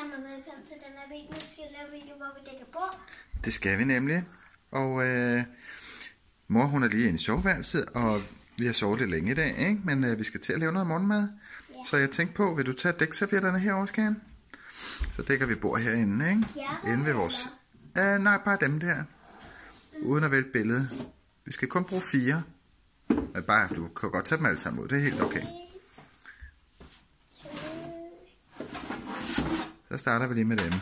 Skærm og velkommen til den her video. Nu skal vi lave video, hvor vi dækker bord. Det skal vi nemlig. Og øh, mor hun er lige inde i soveværelset, og vi har sovet lidt længe i dag, ikke? men øh, vi skal til at lave noget morgenmad. Ja. Så jeg tænkte på, vil du tage dækservietterne herovre, Skæren? Så dækker vi bord herinde, ikke? Ja, Inde ved vores... Uh, nej, bare dem der. Uden at vælge billede. Vi skal kun bruge fire. Men bare, du kan godt tage dem alle sammen ud, det er helt okay. Så starter vi lige med dem.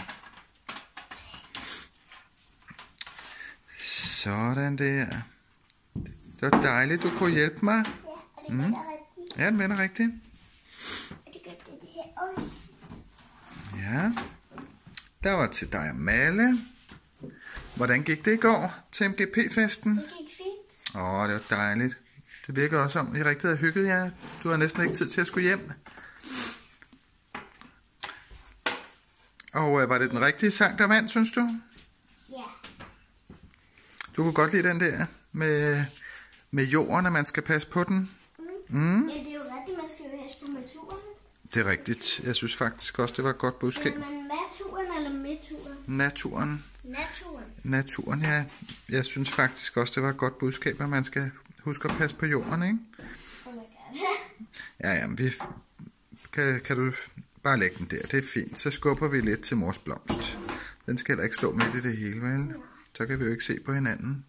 Sådan der. Det var dejligt, du kunne hjælpe mig. Ja, er det mm. rigtigt? Ja, den vender rigtigt. Ja. Der var til dig og Malle. Hvordan gik det i går til MGP-festen? Det gik fint. Åh, det var dejligt. Det virker også som, I rigtig havde hygget jer. Du har næsten ikke tid til at skulle hjem. Og øh, var det den rigtige sang, der vandt, synes du? Ja. Du kunne godt lide den der med, med jorden, at man skal passe på den. Mm. Ja, det er jo rigtigt, man skal helst på med turen. Det er rigtigt. Jeg synes faktisk også, det var et godt budskab. Er man med turen eller med turen? Naturen. Naturen. Naturen, ja. Jeg synes faktisk også, det var et godt budskab, at man skal huske at passe på jorden, ikke? Oh my god. Ja, ja, men vi... Kan, kan du bare læg den der? Det er fint. Så skubber vi lidt til mors blomst. Den skal heller ikke stå midt i det hele, vel? Så kan vi jo ikke se på hinanden.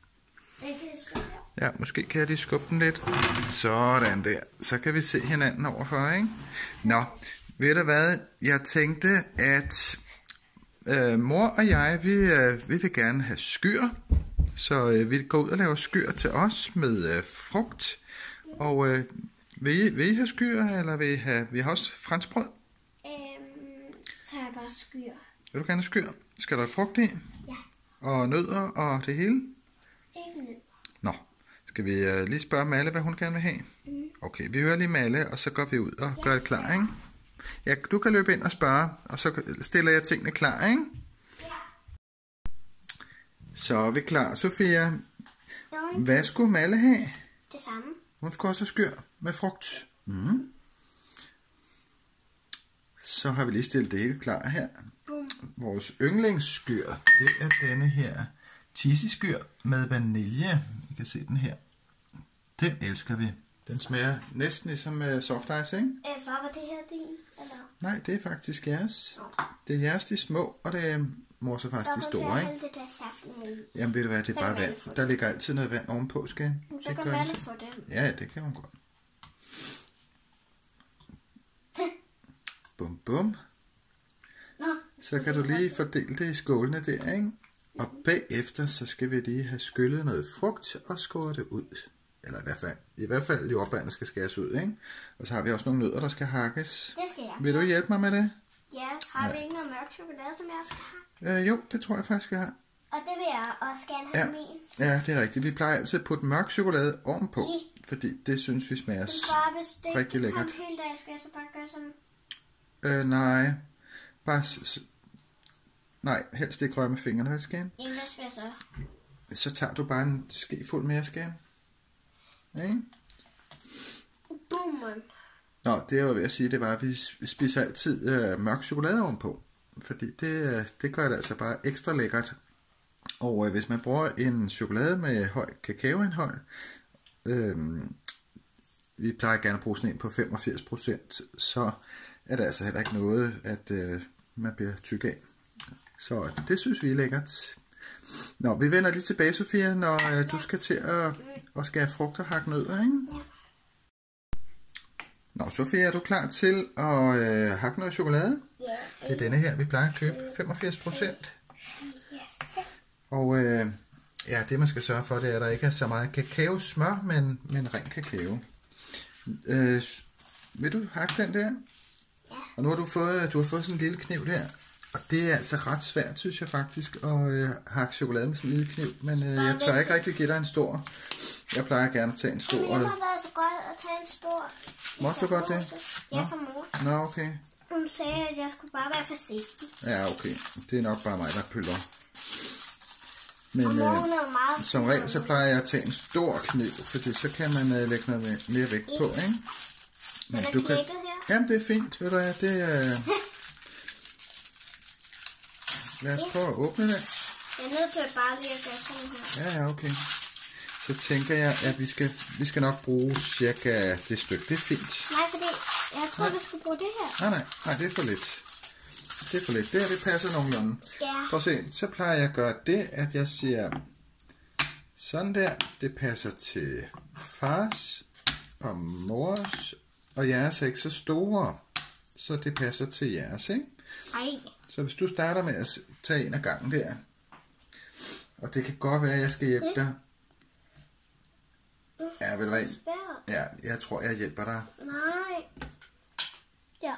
Kan stå. Ja, måske kan jeg lige skubbe den lidt. Sådan der. Så kan vi se hinanden overfor, ikke? Nå, ved du hvad? Jeg tænkte, at øh, mor og jeg, vi, øh, vi vil gerne have skyr. Så øh, vi går ud og laver skyr til os med øh, frugt. Og øh, vil, I, vil I have skyr, eller vil I have... Vi har også franskbrød. Bare skyr. Vil du gerne skyr? Skal der frugt i? Ja. Og nødder og det hele? Ikke ned. Nå, skal vi øh, lige spørge Malle, hvad hun gerne vil have? Mm. Okay, vi hører lige Malle, og så går vi ud og gør det klar, ikke? Ja, du kan løbe ind og spørge, og så stiller jeg tingene klar, ikke? Ja. Så er vi klar. Sofia, hvad skulle Malle have? det samme. Hun skulle også have skyr med frugt. Mm. Så har vi lige stillet det hele klar her. Boom. Vores yndlingsskyr, det er denne her cheesy skyr med vanilje. I kan se den her. Den elsker vi. Den smager næsten ligesom uh, soft ice, ikke? Øh, far, var det her din? Eller? Nej, det er faktisk jeres. Det er jeres, de små, og det er mors er faktisk de store, ikke? det der? Jamen ved du hvad, det er bare vand. Der ligger altid noget vand ovenpå, skal Så kan Malle få dem. Ja, det kan hun godt. Bum bum. Nå, Så kan du lige fordele det i skålene der, ikke? Og bagefter, så skal vi lige have skyllet noget frugt og skåret det ud. Eller i hvert fald, i hvert fald jordbærne skal skæres ud, ikke? Og så har vi også nogle nødder, der skal hakkes. det skal jeg. Vil du hjælpe mig med det? Ja, har vi ikke noget mørk chokolade, som jeg også skal have? Øh, jo, det tror jeg faktisk, vi har. Og det vil jeg også gerne have Ja. min. Ja, det er rigtigt. Vi plejer altid at putte mørk chokolade ovenpå, I. fordi det synes vi smager Men s- bare hvis det rigtig ikke lækkert. kom helt af, skal jeg så bare gøre sådan. Øh, nej. Bare... S- nej, helst ikke røre med fingrene, vel, skal Jamen, hvad skal jeg så? Så tager du bare en ske fuld mere, skal Ikke? Boom. Nå, det jeg var ved at sige, det var, at vi spiser altid øh, mørk chokolade ovenpå. Fordi det, øh, det gør det altså bare ekstra lækkert. Og øh, hvis man bruger en chokolade med høj kakaoindhold, øh, vi plejer gerne at bruge sådan en på 85%, så er der altså heller ikke noget, at øh, man bliver tyk af. Så det synes vi er lækkert. Nå, vi vender lige tilbage, Sofia, når øh, du skal til at, at skære frugt og hakke nødder, ikke? Nå, Sofia, er du klar til at øh, hakke noget chokolade? Ja. Det er denne her, vi plejer at købe. 85%. Og øh, ja, det man skal sørge for, det er, at der ikke er så meget kakaosmør, men, men ren kakao. Øh, vil du hakke den der? Og nu har du fået, du har fået sådan en lille kniv der. Og det er altså ret svært, synes jeg faktisk, at øh, hakke chokolade med sådan en lille kniv. Men øh, jeg tør ikke rigtig give dig en stor. Jeg plejer gerne at tage en stor. Men jeg Og... har været så godt at tage en stor. Måtte du godt det? Ja, for mor. Nå, okay. Hun sagde, at jeg skulle bare være forsigtig. Ja, okay. Det er nok bare mig, der pøller. Men Og øh, som regel, så plejer jeg at tage en stor kniv, fordi så kan man øh, lægge noget mere vægt på, ikke? Er du kan... her. Jamen, det er fint, ved du hvad, det er... lad os prøve at åbne den. Jeg er nødt til bare lige at gøre sådan her. Ja, ja, okay. Så tænker jeg, at vi skal, vi skal nok bruge cirka det stykke. Det er fint. Nej, fordi jeg tror, vi skulle bruge det her. Nej, nej, nej, det er for lidt. Det er for lidt. Det her, det passer nogenlunde. Skal jeg? Prøv at se, så plejer jeg at gøre det, at jeg siger, sådan der, det passer til fars og mors, og jeres er ikke så store, så det passer til jeres, ikke? Ej. Så hvis du starter med at tage en af gangen der, og det kan godt være, at jeg skal hjælpe dig. Ja, ved du? Svært. Ja, jeg tror, jeg hjælper dig. Nej. Ja.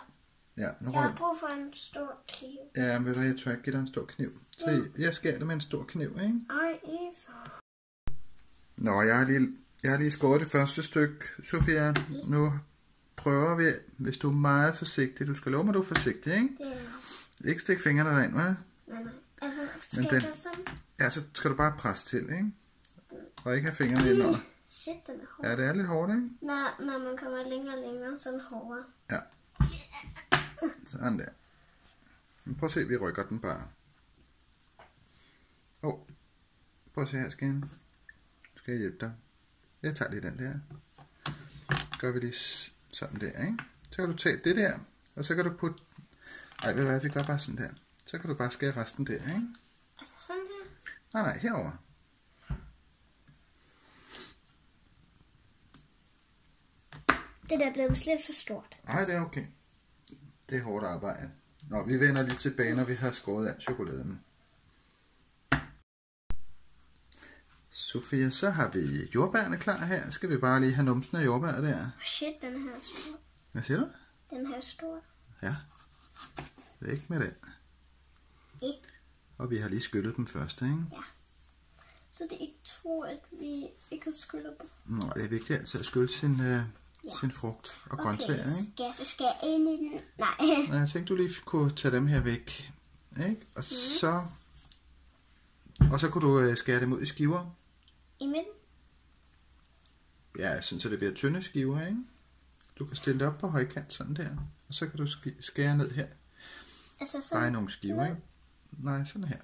Ja, nu Jeg har brug for en stor kniv. Ja, men ved du jeg tør ikke give dig en stor kniv. Så jeg skærer det med en stor kniv, ikke? Ej, Eva. Nå, jeg har lige, jeg har lige skåret det første stykke, Sofia. Nu prøver vi, hvis du er meget forsigtig. Du skal love mig, du er forsigtig, ikke? Er... Ikke stik fingrene derind, hva'? Nej, nej. Altså, skal den- jeg sådan? Ja, så skal du bare presse til, ikke? Og ikke have fingrene ind under. Shit, den er hård. Ja, det er lidt hårdt, ikke? Når, når man kommer længere og længere, så er den hårdere. Ja. Sådan der. Men prøv at se, vi rykker den bare. Åh. Oh. Prøv at se her, Skin. Skal jeg hjælpe dig? Jeg tager lige den der. Gør vi lige sådan der, ikke? Så kan du tage det der, og så kan du putte... Ej, ved du hvad, vi gør bare sådan der. Så kan du bare skære resten der, ikke? Altså sådan her. Nej, nej, herover. Det der er blevet vist lidt for stort. Nej, det er okay. Det er hårdt arbejde. Nå, vi vender lige tilbage, når vi har skåret af chokoladen. Sofia, så har vi jordbærne klar her. Skal vi bare lige have numsen af jordbær der? Shit, den her er stor. Hvad siger du? Den her er stor. Ja. Væk med den. Ja. Og vi har lige skyllet dem først, ikke? Så det er ikke to, at vi ikke har skyllet dem. Nå, det er vigtigt altid at skylle sin, øh, sin frugt og grøntsager, ikke? skal så skal jeg ind i den? Nej. Og jeg tænkte, du lige kunne tage dem her væk. Ikke? Og så... Og så kunne du øh, skære dem ud i skiver. I midten? Ja, jeg synes, at det bliver tynde skiver, ikke? Du kan stille det op på højkant sådan der. Og så kan du sk- skære ned her. Altså Bare sådan. nogle skiver, ikke? Nej, sådan her.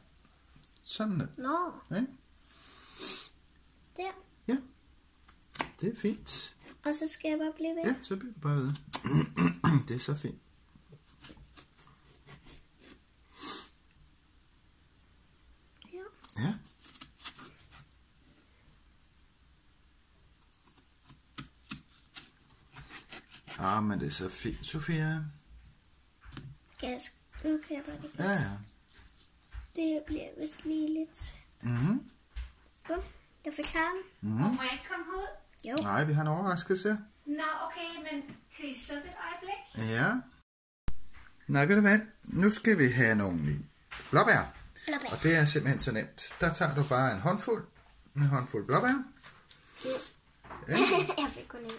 Sådan ned, Nå, ikke? der. Ja. Det er fint. Og så skal jeg bare blive ved. Ja, så bliver du bare ved. det er så fint. Ja. Ja. Ah, men det er så fint, Sofia. Sk- nu kan jeg bare lige. Ja, ja. Det bliver vist lige lidt. Mhm. Bum. Jeg fik ham. Mhm. Må jeg ikke komme herud? Jo. Nej, vi har en overraskelse. Nå, okay, men kan I slukke et øjeblik? Ja. Nej, ved du hvad? Nu skal vi have nogle blåbær. Blåbær. Og det er simpelthen så nemt. Der tager du bare en håndfuld. En håndfuld blåbær. Ja. jeg fik kun en.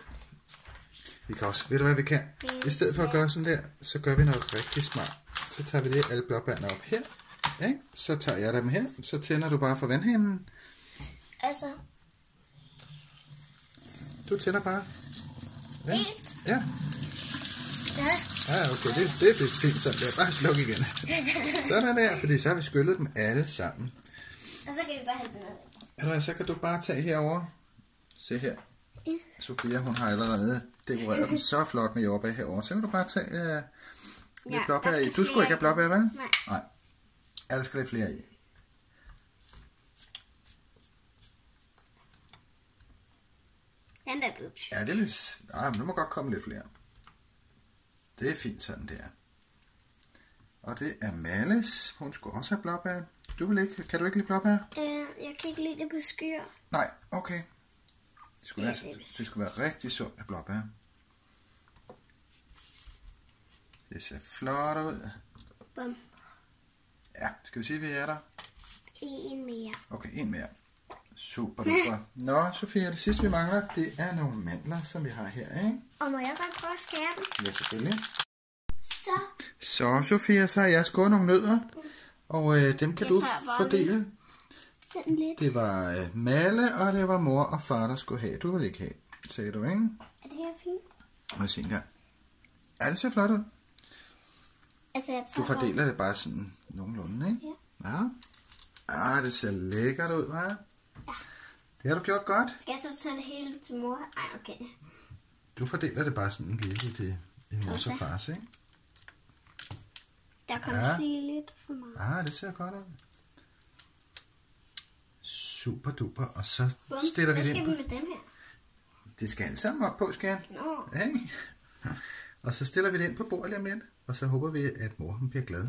Vi kan også, ved du hvad vi kan? I stedet for at gøre sådan der, så gør vi noget rigtig smart. Så tager vi lige alle blåbærne op her. Ikke? Så tager jeg dem her. Så tænder du bare for vandhanen. Altså, Du tænder bare. Ja. Helt? Ja. ja. Ja, okay, det, det, er fint sådan der. Bare sluk igen. Sådan der, fordi så har vi skyllet dem alle sammen. Og så kan vi bare hælde den ned. Eller så kan du bare tage herover. Se her. Sofia, hun har allerede dekoreret dem så flot med jordbær herover. Så kan du bare tage uh, lidt Ja, blåbær i. Du skulle ikke have blåbær, vel? Nej. Nej. Ja, der skal lidt flere i. Den der er blevet tyk. Ja, det er lidt... Ej, men nu må godt komme lidt flere. Det er fint sådan der. Og det er Males. Hun skulle også have blåbær. Du vil ikke... Kan du ikke lide blåbær? Øh, jeg kan ikke lide det på skyer. Nej, okay. Det skulle, være, det skulle være rigtig sundt med blåbær. Det ser flot ud. Bum. Ja, skal vi sige, at vi er der? En mere. Okay, en mere. Super duper. Nå, Sofia, det sidste vi mangler, det er nogle mandler, som vi har her, ikke? Og må jeg godt prøve at skære dem? Ja, selvfølgelig. Så. Så, Sofia, så har jeg skåret nogle nødder, og øh, dem kan Jeg du fordele. Sådan lidt. Det var øh, Male, og det var mor og far, der skulle have. Du vil ikke have, sagde du, ikke? Er det her fint? Må jeg se engang. Ja, det ser flot ud. Altså, jeg Du tager fordeler det bare sådan nogenlunde, ikke? Ja. Ja. Ah, det ser lækkert ud, hva'? Det har du gjort godt. Skal jeg så tage det hele til mor? Ej, okay. Du fordeler det bare sådan lige i, det, i mors og fars, ikke? Der kom Ja. ja. lige lidt for meget. Ah, det ser godt ud. Super duper. Og så Bum. stiller vi Hvad det skal ind vi på. med dem her? Det skal alt sammen op på, skal jeg. Nå, Ikke? Og så stiller vi det ind på bordet lige om lidt. Og så håber vi, at mor hun bliver glad.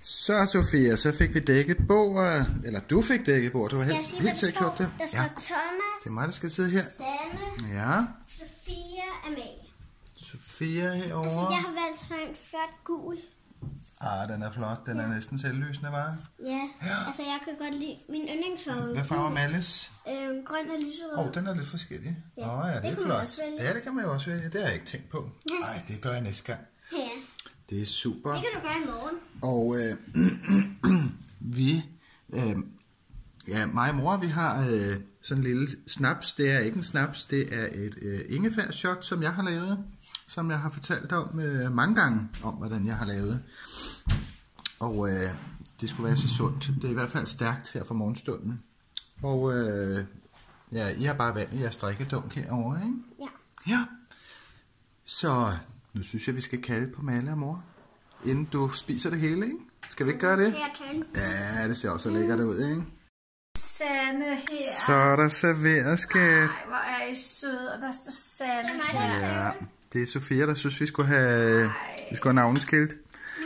Så Sofia, så fik vi dækket bord. Eller du fik dækket bord. Du skal jeg helt, sige, hvad helt sikkert gjort det. Der står Ja, Thomas, det er mig, der skal sidde her. Sanne, Ja, Sofia, Amalie. Sofia Altså, herovre. jeg har valgt sådan en flot gul. Ah, den er flot. Den er næsten selvlysende, var. Ja, altså jeg kan godt lide min yndlingsfarve. Hvad farve er Malles? Øhm, grøn og lyserød. Åh, oh, den er lidt forskellig. Ja, oh, ja, det, det er flot. Ja, det kan man jo også vælge. Det har jeg ikke tænkt på. Nej, det gør jeg næste gang. Ja, Det er super. det kan du gøre i morgen. Og øh, vi, øh, ja, mig og mor, vi har øh, sådan en lille snaps. Det er ikke en snaps, det er et øh, ingefær-shot, som jeg har lavet. Som jeg har fortalt om øh, mange gange, om hvordan jeg har lavet. Og øh, det skulle være så sundt. Det er i hvert fald stærkt her fra morgenstunden. Og øh, ja, I har bare i jeres drikkedunk herovre, ikke? Ja. Ja. Så nu synes jeg, vi skal kalde på Malle og mor, inden du spiser det hele, ikke? Skal vi ikke gøre det? Ja, det ser også lækkert ud, ikke? Sanne her. Så er der serveret, skat. Ej, hvor er I søde, og der står der her. Ja, det er Sofia, der synes, vi skulle have, vi skulle have navneskilt.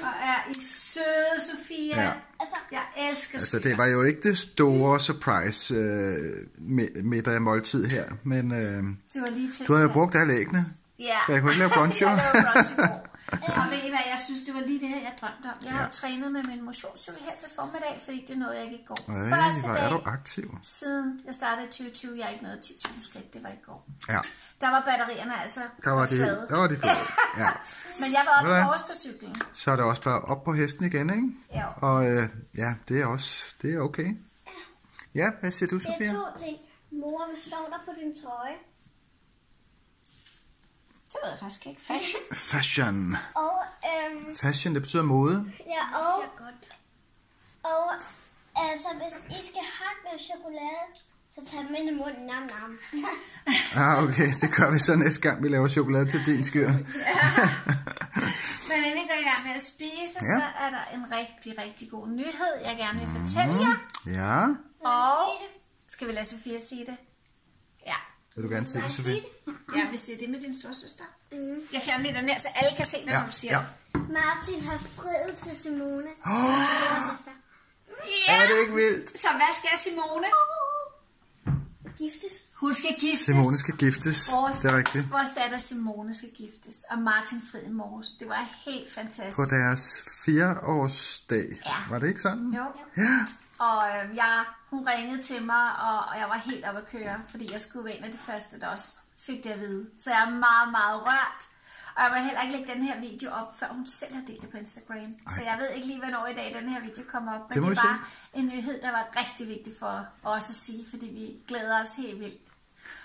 Hvor er I søde, Sofia. Ja. Altså, Jeg elsker Altså, det var jo ikke det store surprise øh, med, middag måltid her, men øh, Det var lige til. du har jo brugt alle æggene. Ja. Så jeg kunne ikke lave brunch, jo. jeg lavede brunch. Og ved I hvad, jeg synes, det var lige det her, jeg drømte om. Jeg har Ja. jo trænet med min motionscykel her til formiddag, fordi det nåede jeg ikke i går. Ej, Første hvor er du aktiv. siden jeg startede i 2020, jeg har ikke nået 10.000 skridt, det var i går. Ja, Der var batterierne altså der var de, flade. der var de flade. Ja. Men jeg var oppe i hvad? morges på cyklen. Så er det også bare op på hesten igen, ikke? Ja. Og øh, ja, det er også, det er okay. Ja, hvad siger du, det er Sofia? to ting. Mor, hvad står der på din trøje? Det ved jeg faktisk ikke. Fashion. Fashion. Og, øhm, Fashion, det betyder mode. ja, og, og, altså, hvis I skal hakke med chokolade, så tag dem ind i munden, nam, nam. Ah, okay, det gør vi så næste gang, vi laver chokolade til din skyr. Men inden vi går i gang med at spise, Ja. så er der en rigtig, rigtig god nyhed, jeg gerne vil fortælle jer. Ja, Og skal vi lade Sofia sige det? Vil du gerne sige det, Sofie? Ja, hvis det er det med din storsøster. Mm. Jeg fjerner lige den her, så alle kan se, hvad Ja, du siger. ja. Martin har friet til Simone. Oh, ja. er det ikke vildt? Så hvad skal Simone? Giftes. Hun skal giftes. Simone skal giftes, Vores, det er rigtigt. Vores datter Simone skal giftes, og Martin fri i morges. Det var helt fantastisk. På deres fireårsdag, Ja. var det ikke sådan? Jo. Ja. Og øh, jeg, hun ringede til mig, og, og jeg var helt oppe at køre, fordi jeg skulle være en af de første, der også fik det at vide. Så jeg er meget, meget rørt. Og jeg vil heller ikke lægge den her video op, før hun selv har delt det på Instagram. Ej. Så jeg ved ikke lige, hvornår i dag den her video kommer op. Men Det må det, var en nyhed, der var rigtig vigtig for os at sige, fordi vi glæder os helt vildt.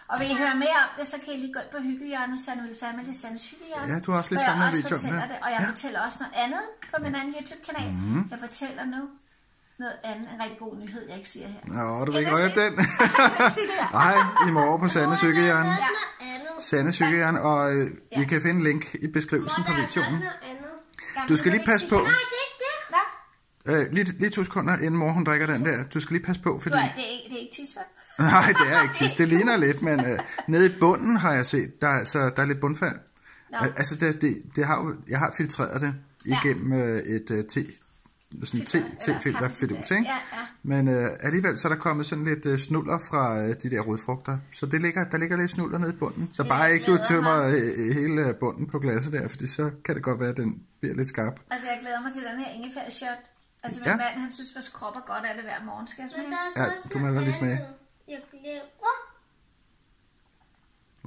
Og vil I høre mere om det, så kan I lige gå ind på hyggehjørnet, Sandwell Family, Sands hyggehjørne. Ja, du har også lidt sammen med fortæller her. det, og jeg Ja. fortæller også noget andet på min anden YouTube-kanal. Mm. Jeg fortæller nu noget andet, en rigtig god nyhed, jeg ikke siger her. Nå, du vil ikke sige- den. Nej, i morgen på Sandes er andet. Sandes Hyggehjørne, og øh, I Ja. kan finde en link i beskrivelsen på er videoen. noget andet. Jamen, Du skal lige passe på. sige. Nej, det er ikke det. Hvad? Øh, lige, lige to sekunder, inden mor hun drikker den der. Du skal lige passe på, Du fordi... er, det, er ikke, det er ikke tidsvand. Nej, det er ikke tis. Det ligner lidt, men øh, nede i bunden har jeg set, der er, altså, der er lidt bundfald. Nå. Al- Altså, det, det, det har, jeg har filtreret det Ja. igennem øh, et øh, te, sådan te, Filter, eller te-filter fidus, ikke? Ja, ja. Men øh, alligevel så er der kommet sådan lidt øh, snuller fra øh, de der rødfrugter. Så det ligger, der ligger lidt snuller nede i bunden. Så Det bare ikke du tømmer øh, hele øh, bunden på glasset der, fordi så kan det godt være, at den bliver lidt skarp. Altså, jeg glæder mig til den her ingefær-shot. Altså, min Ja. mand, han synes, vores krop er godt af det hver morgen. Skal jeg smage? Ja, du må lige smage. Jeg glemte.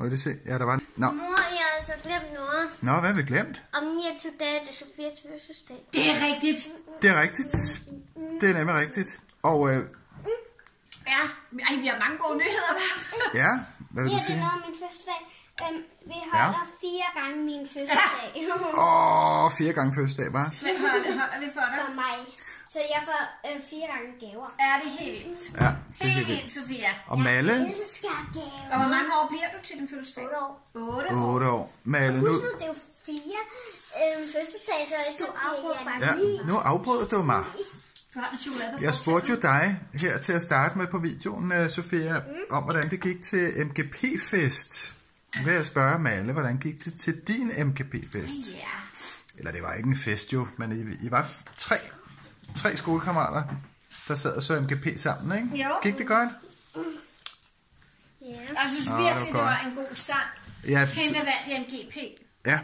Må jeg lige se? Ja, der var Nå, mor, jeg har altså glemt noget. Nå hvad har vi glemt? Om 29 dage er det Sofias fødselsdag. Det er rigtigt. Det er rigtigt. Det er nemlig rigtigt. Og øh, Ja, Ej, vi har mange gode nyheder, hva'? ja, hvad vil Ja, du det er sige? noget min fødselsdag. Øhm, vi holder fire gange min fødselsdag. Åh, fire gange fødselsdag, var. Hvad holder, holder vi for dig? For mig. Så jeg får øh, fire gange gaver. Ja, det er helt vildt. Ja, det er Helt helt vildt. Sofia. Og Malle, Jeg elsker gaver. Og hvor mange år bliver du til din fødselsdag? 8 år. 8 år. 8 år. Malle, nu, Husk nu, det er jo fire øh, fødselsdage, så så bliver jeg ja, ni. nu afbryder du mig. Du Jeg spurgte jo dig her til at starte med på videoen, øh, Sofia, om hvordan det gik til MGP-fest. Nu vil jeg spørge Malle, hvordan gik det til din MGP-fest? Ja. Eller det var ikke en fest jo, men I, I var tre, tre skolekammerater, der sad og så MGP sammen, ikke? Jo. Gik det godt? Ja. Jeg synes Nå, virkelig, det det var var godt. en god sang. Ja, Hende der vandt i MGP. ja.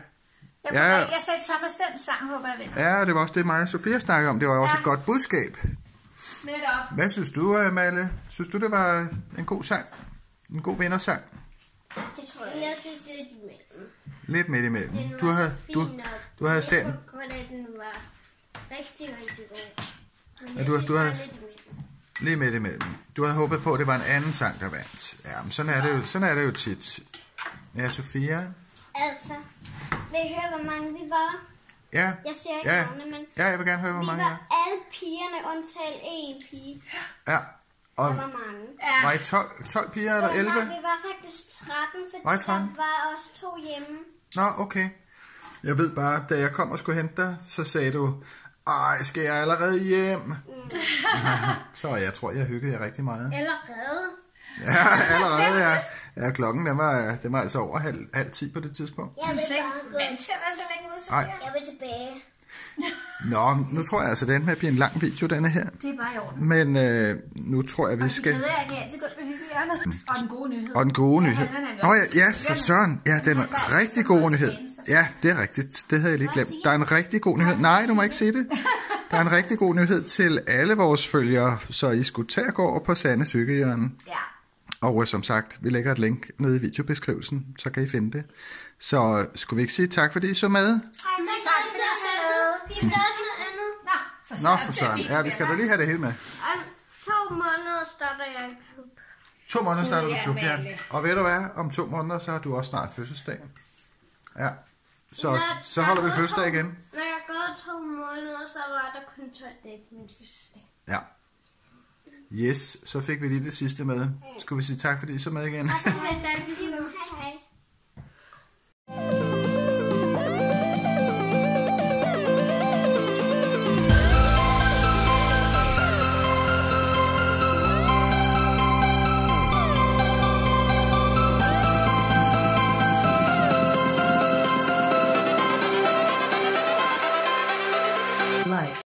Jeg, Ja. jeg sagde Thomas, den sang håber jeg vinder. Ja, det var også det, mig og Sofia snakkede om. Det var også Ja. et godt budskab. Netop. Hvad synes du, øh, Malle? Synes du, det var en god sang? En god vindersang? Det tror jeg. Jeg synes, det er lidt imellem. Lidt midt imellem. Den Du var har, du, fin nok. du havde Jeg stemt. hvordan den var rigtig, rigtig god. Men Ja, du du har- var. Lige midt imellem. Du havde håbet på, at det var en anden sang, der vandt. Ja, men sådan er det jo, sådan er det jo tit. Ja, Sofia? Altså, vil I høre, hvor mange vi var? Ja, Jeg siger ikke ja. navne, men ja jeg vil gerne høre, hvor vi mange var er. alle pigerne, undtagen én pige. Ja, og Der var mange. Ja. var I 12, 12 piger eller Der var, 11? vi var faktisk 13, fordi Var I 13? der var også to hjemme. Nå, okay. Jeg ved bare, da jeg kom og skulle hente dig, så sagde du, ej, skal jeg allerede hjem? Så jeg tror, jeg hyggede jer rigtig meget. Allerede. Ja, allerede, ja. Ja, klokken, den var, den var altså over halv, halv 10 på det tidspunkt. Jeg Du vil bare gå. vant til at være så længe ude. Jeg vil tilbage. Nå, nu tror jeg altså, den med at blive en lang video, denne her. Det er bare i orden. Men øh, nu tror jeg, vi Og det skal... glæder jeg, kan altid gå på hyggehjørnet. Og den gode nyhed. Og den gode Ja, nyhed. den også- ja, ja, for den søren. Ja, det er den en rigtig god nyhed. Ja, det er rigtigt. Det havde jeg lige glemt. Der er en rigtig god nyhed. Nej, du må ikke sige det. Der er en rigtig god nyhed til alle vores følgere, så I skulle tage og gå over på Sandes Hyggehjørne. Ja. Og øh, som sagt, vi lægger et link nede i videobeskrivelsen, så kan I finde det. Så øh, skulle vi ikke sige tak, fordi I så med? Hej, tak fordi I så med. Vi bliver også noget andet. Nå, for Nå, søren, for det er søren. Ja, vi skal da lige have det hele med. Om to måneder starter jeg i klub. To måneder starter du Ja, klub, ja. Og ved du hvad, om to måneder, så har du også snart fødselsdag. Ja. Så, Når så der holder vi fødselsdag to- igen. Når jeg er gået to måneder, så var der kun 12 dage til min fødselsdag. Ja. Yes, så fik vi lige det sidste med. Skulle vi sige tak, fordi I så med igen?